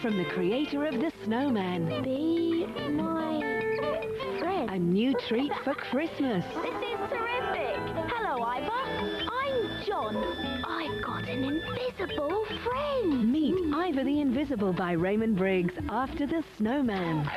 from the creator of the Snowman. Be my friend. A new treat for Christmas. This is terrific. Hello, Ivor. I'm John. I've got an invisible friend. Meet Ivor the Invisible by Raymond Briggs after the Snowman.